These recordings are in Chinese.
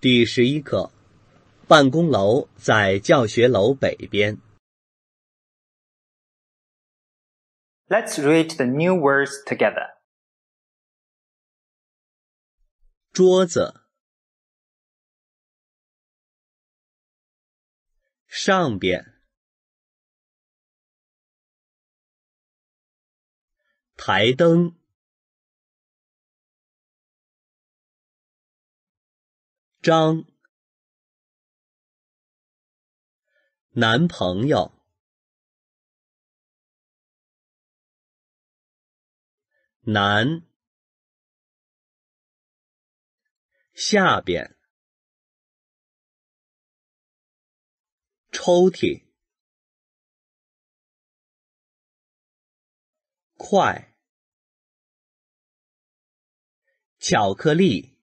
第十一课，办公楼在教学楼北边。Let's read the new words together. 桌子上边，台灯，张，男朋友，男。下边，抽屉，快，巧克力，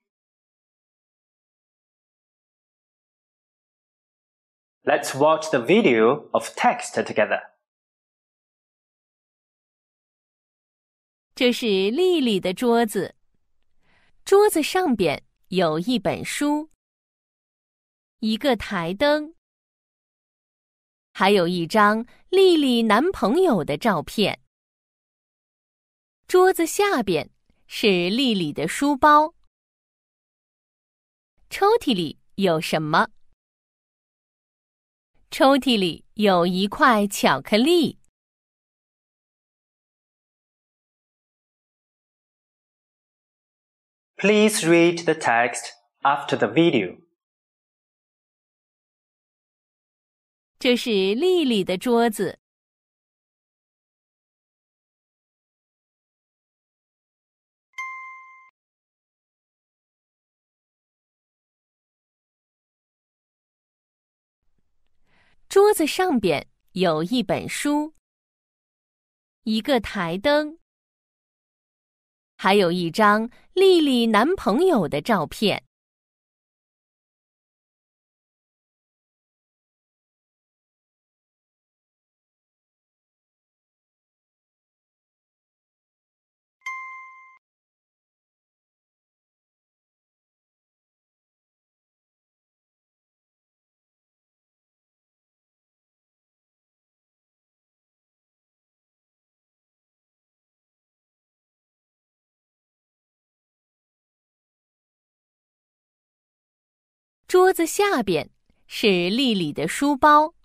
Let's watch the video of text together. 这是丽丽的桌子，桌子上边有一本书，一个台灯，还有一张丽丽男朋友的照片。桌子下边是丽丽的书包，抽屉里有什么？ 抽屉里有一块巧克力。Please read the text after the video. 这是丽丽的桌子，桌子上边有一本书，一个台灯，还有一张丽丽男朋友的照片。桌子下边是丽丽的书包。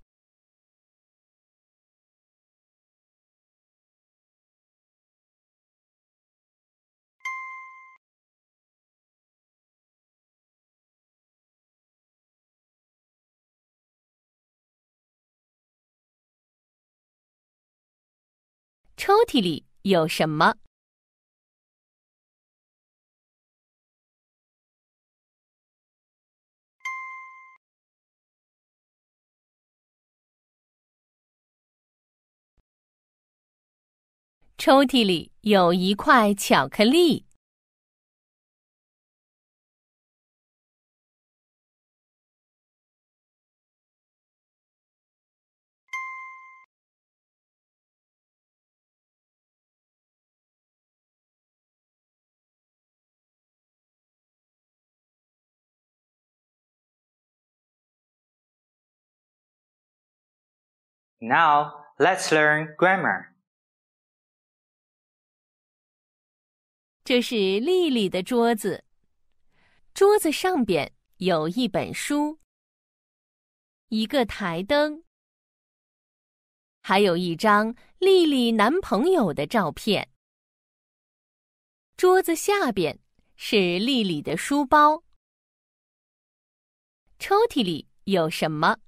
抽屉里有什么？抽屉里有一块巧克力。Now let's learn grammar. 这是丽丽的桌子，桌子上边有一本书，一个台灯，还有一张丽丽男朋友的照片。桌子下边是丽丽的书包。抽屉里有什么？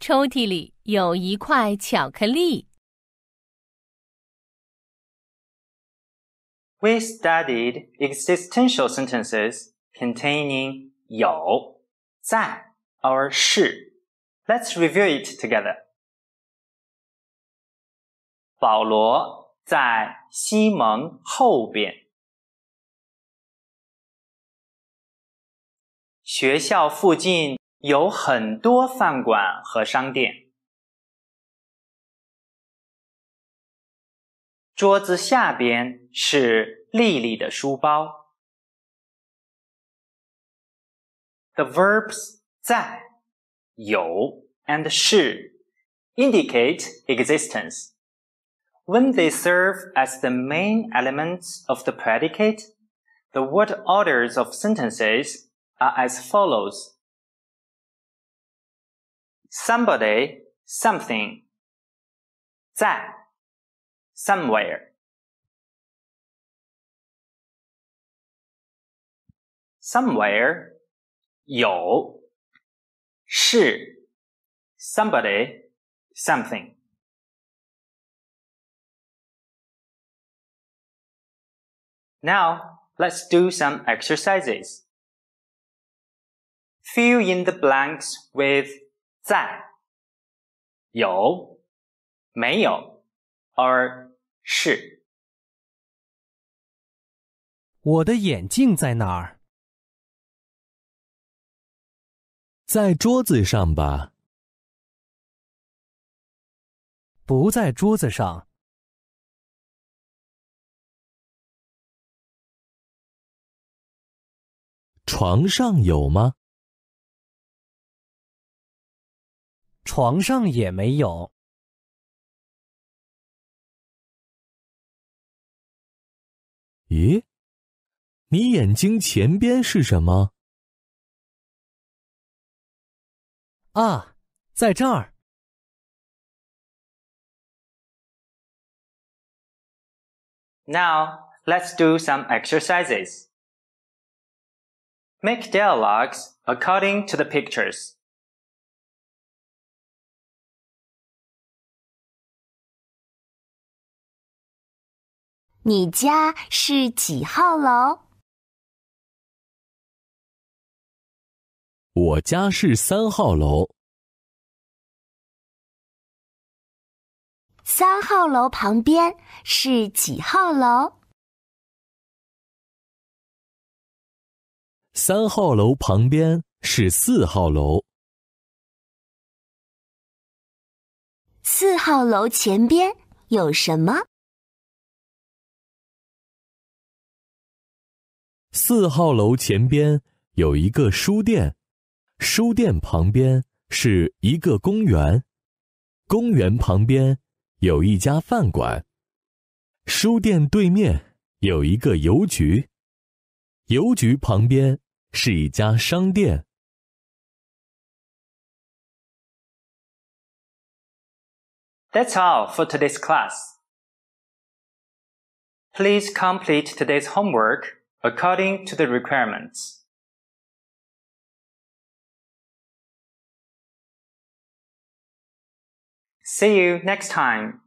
抽屉里有一块巧克力。We studied existential sentences containing 有、在 or 是。Let's review it together. 保罗在西蒙后边。学校附近有很多饭馆和商店。 桌子下边是丽丽的书包。 The verbs 在、有 and 是 indicate existence. When they serve as the main elements of the predicate, the word orders of sentences are as follows. Somebody, something. 在 somewhere. Somewhere 有是 somebody something. Now, let's do some exercises. Fill in the blanks with 在、有、没有 or 是。我的眼镜在哪儿？在桌子上吧。不在桌子上。床上有吗？床上也没有。咦，你眼睛前边是什么？啊，在这儿。 Now, let's do some exercises. Make dialogues according to the pictures. 你家是几号楼？我家是三号楼。三号楼旁边是几号楼？三号楼旁边是四号楼。四号楼前边有什么？四号楼前边有一个书店，书店旁边是一个公园，公园旁边有一家饭馆，书店对面有一个邮局，邮局旁边是一家商店。That's all for today's class. Please complete today's homework according to the requirements. See you next time.